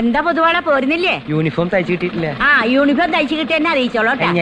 എന്താ പൊതുവാളെ പോരുന്നില്ലേ? യൂണിഫോം തയ്ച്ചു കിട്ടിയിട്ടില്ല. ആ യൂണിഫോം തയ്ച്ചു കിട്ടി. എന്നെ അറിയിച്ചോളൂ ഞ,